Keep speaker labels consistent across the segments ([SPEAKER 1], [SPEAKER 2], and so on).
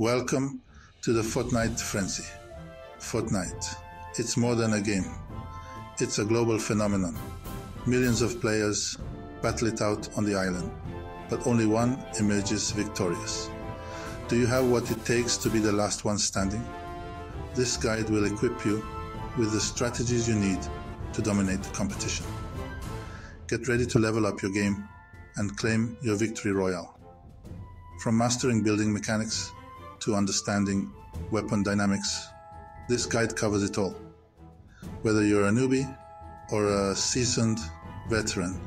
[SPEAKER 1] Welcome to the Fortnite Frenzy. Fortnite. It's more than a game. It's a global phenomenon. Millions of players battle it out on the island, but only one emerges victorious. Do you have what it takes to be the last one standing? This guide will equip you with the strategies you need to dominate the competition. Get ready to level up your game and claim your victory royale. From mastering building mechanics to understanding weapon dynamics, this guide covers it all. Whether you're a newbie or a seasoned veteran,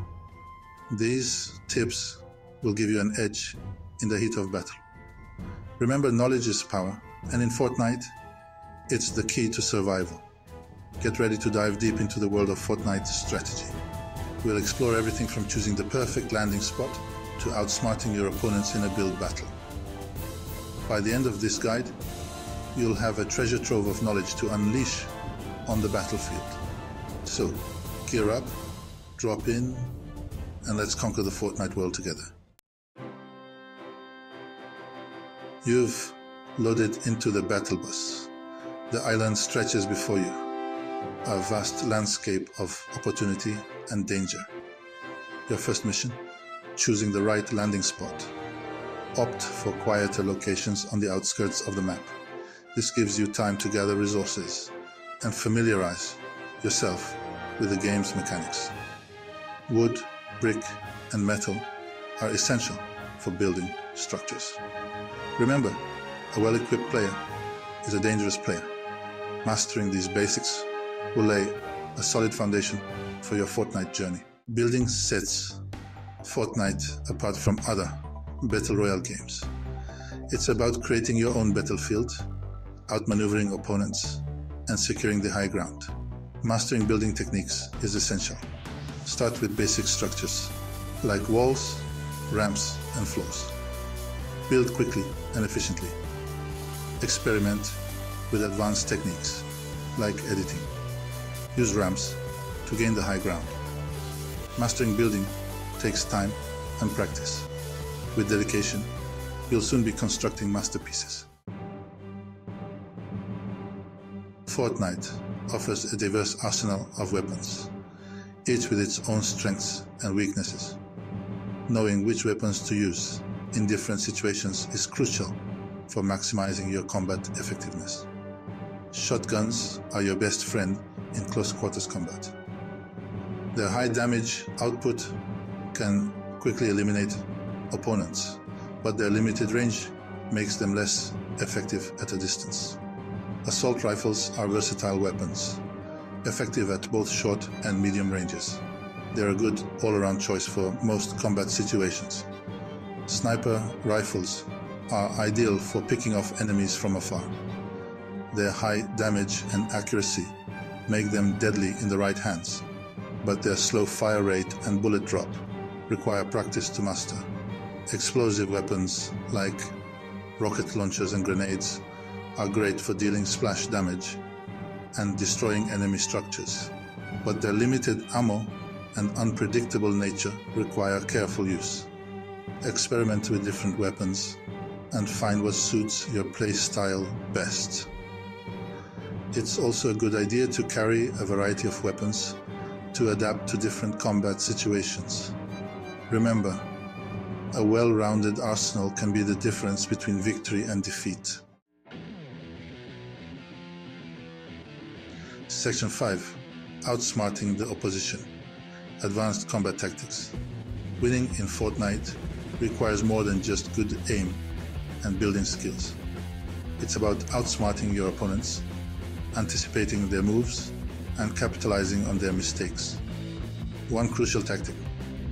[SPEAKER 1] these tips will give you an edge in the heat of battle. Remember, knowledge is power, and in Fortnite, it's the key to survival. Get ready to dive deep into the world of Fortnite strategy. We'll explore everything from choosing the perfect landing spot to outsmarting your opponents in a build battle. By the end of this guide, you'll have a treasure trove of knowledge to unleash on the battlefield. So, gear up, drop in, and let's conquer the Fortnite world together. You've loaded into the battle bus. The island stretches before you, a vast landscape of opportunity and danger. Your first mission? Choosing the right landing spot. Opt for quieter locations on the outskirts of the map. This gives you time to gather resources and familiarize yourself with the game's mechanics. Wood, brick, and metal are essential for building structures. Remember, a well equipped player is a dangerous player. Mastering these basics will lay a solid foundation for your Fortnite journey. Building sets Fortnite apart from other Battle Royale games. It's about creating your own battlefield, outmaneuvering opponents, and securing the high ground. Mastering building techniques is essential. Start with basic structures like walls, ramps, and floors. Build quickly and efficiently. Experiment with advanced techniques like editing. Use ramps to gain the high ground. Mastering building takes time and practice. With dedication, you'll soon be constructing masterpieces. Fortnite offers a diverse arsenal of weapons, each with its own strengths and weaknesses. Knowing which weapons to use in different situations is crucial for maximizing your combat effectiveness. Shotguns are your best friend in close quarters combat. Their high damage output can quickly eliminate opponents, but their limited range makes them less effective at a distance. Assault rifles are versatile weapons, effective at both short and medium ranges. They're a good all-around choice for most combat situations. Sniper rifles are ideal for picking off enemies from afar. Their high damage and accuracy make them deadly in the right hands, but their slow fire rate and bullet drop require practice to master. Explosive weapons like rocket launchers and grenades are great for dealing splash damage and destroying enemy structures, but their limited ammo and unpredictable nature require careful use. Experiment with different weapons and find what suits your playstyle best. It's also a good idea to carry a variety of weapons to adapt to different combat situations. Remember, a well rounded arsenal can be the difference between victory and defeat. Section 5 Outsmarting the Opposition Advanced Combat Tactics. Winning in Fortnite requires more than just good aim and building skills. It's about outsmarting your opponents, anticipating their moves, and capitalizing on their mistakes. One crucial tactic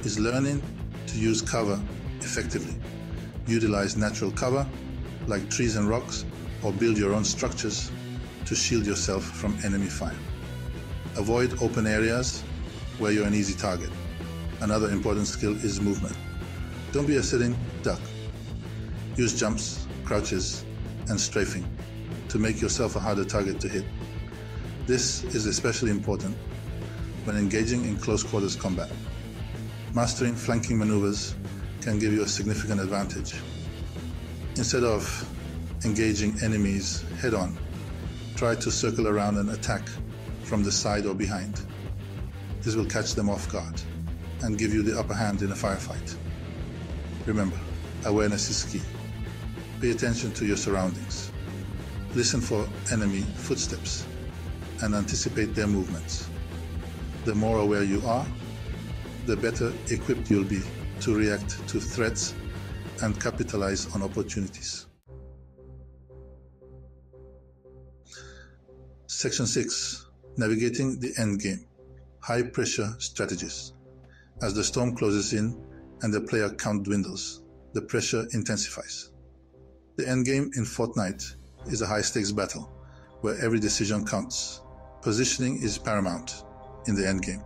[SPEAKER 1] is learning to use cover effectively. Utilize natural cover like trees and rocks, or build your own structures to shield yourself from enemy fire. Avoid open areas where you're an easy target. Another important skill is movement. Don't be a sitting duck. Use jumps, crouches, and strafing to make yourself a harder target to hit. This is especially important when engaging in close quarters combat. Mastering flanking maneuvers can give you a significant advantage. Instead of engaging enemies head on, try to circle around and attack from the side or behind. This will catch them off guard and give you the upper hand in a firefight. Remember, awareness is key. Pay attention to your surroundings. Listen for enemy footsteps and anticipate their movements. The more aware you are, the better equipped you'll be to react to threats and capitalize on opportunities. Section 6 Navigating the Endgame High Pressure Strategies. As the storm closes in and the player count dwindles, the pressure intensifies. The endgame in Fortnite is a high stakes battle where every decision counts. Positioning is paramount in the endgame.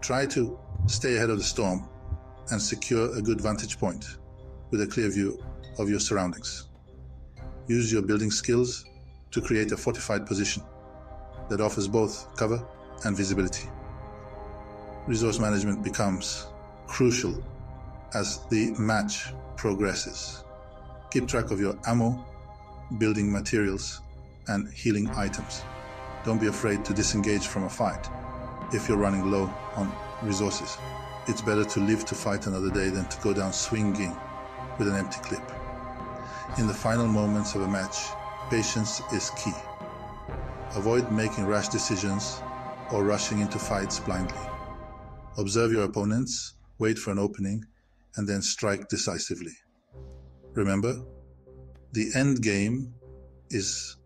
[SPEAKER 1] Try to stay ahead of the storm and secure a good vantage point with a clear view of your surroundings. Use your building skills to create a fortified position that offers both cover and visibility. Resource management becomes crucial as the match progresses. Keep track of your ammo, building materials, and healing items. Don't be afraid to disengage from a fight if you're running low on resources. It's better to live to fight another day than to go down swinging with an empty clip. In the final moments of a match, patience is key. Avoid making rash decisions or rushing into fights blindly. Observe your opponents, wait for an opening, and then strike decisively. Remember, the end game is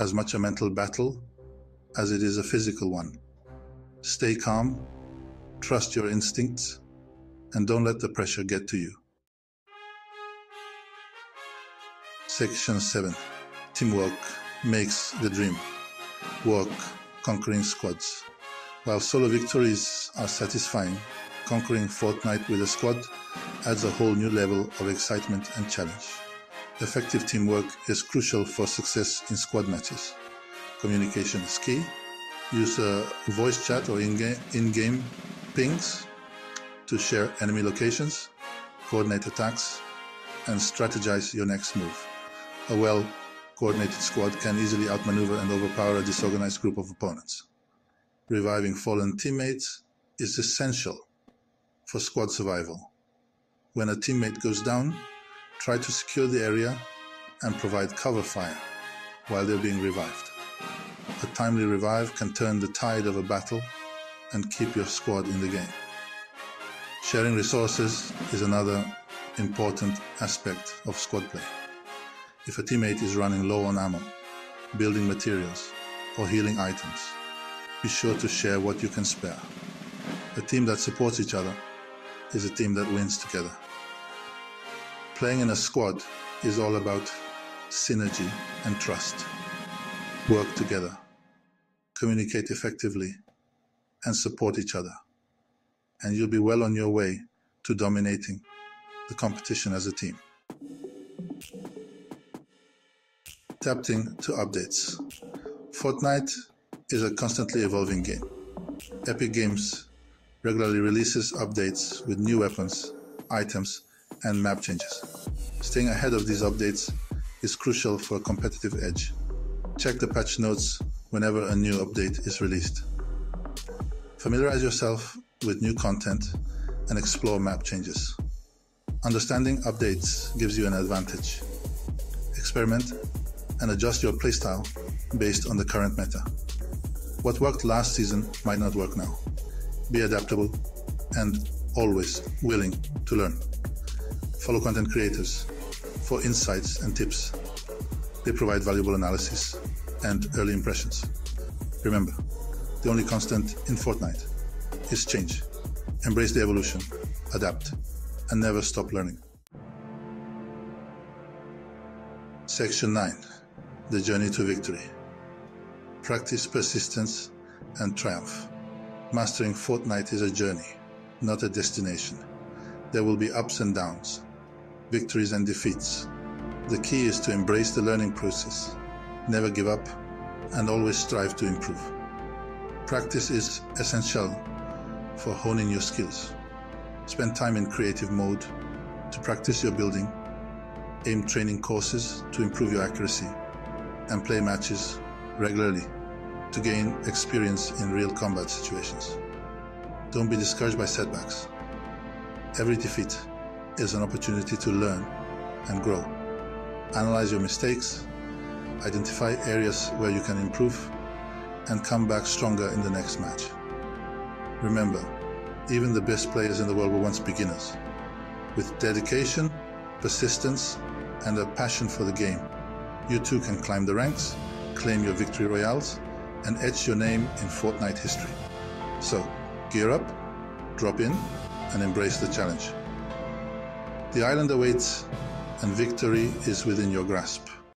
[SPEAKER 1] as much a mental battle as it is a physical one. Stay calm, trust your instincts, and don't let the pressure get to you. Section 7 Teamwork makes the dream. Work conquering squads. While solo victories are satisfying, conquering Fortnite with a squad adds a whole new level of excitement and challenge. Effective teamwork is crucial for success in squad matches. Communication is key. Use a voice chat or in-game pings to share enemy locations, coordinate attacks, and strategize your next move. A well coordinated squad can easily outmaneuver and overpower a disorganized group of opponents. Reviving fallen teammates is essential for squad survival. When a teammate goes down, try to secure the area and provide cover fire while they're being revived. A timely revive can turn the tide of a battle and keep your squad in the game. Sharing resources is another important aspect of squad play. If a teammate is running low on ammo, building materials, or healing items, be sure to share what you can spare. A team that supports each other is a team that wins together. Playing in a squad is all about synergy and trust. Work together, communicate effectively, and support each other. And you'll be well on your way to dominating the competition as a team. Tapping to updates. Fortnite is a constantly evolving game. Epic Games regularly releases updates with new weapons, items, and map changes. Staying ahead of these updates is crucial for a competitive edge. Check the patch notes whenever a new update is released. Familiarize yourself with new content and explore map changes. Understanding updates gives you an advantage. Experiment and adjust your playstyle based on the current meta. What worked last season might not work now. Be adaptable and always willing to learn. Follow content creators for insights and tips. They provide valuable analysis and early impressions. Remember, the only constant in Fortnite is change. Embrace the evolution, adapt, and never stop learning. Section 9 The Journey to Victory. Practice persistence and triumph. Mastering Fortnite is a journey, not a destination. There will be ups and downs, victories and defeats. The key is to embrace the learning process, never give up, and always strive to improve. Practice is essential for honing your skills. Spend time in creative mode to practice your building, aim training courses to improve your accuracy, and play matches regularly to gain experience in real combat situations. Don't be discouraged by setbacks. Every defeat is an opportunity to learn and grow. Analyze your mistakes, identify areas where you can improve, and come back stronger in the next match. Remember, even the best players in the world were once beginners. With dedication, persistence, and a passion for the game, you too can climb the ranks, claim your victory royales, and etch your name in Fortnite history. So, gear up, drop in, and embrace the challenge. The island awaits, and victory is within your grasp.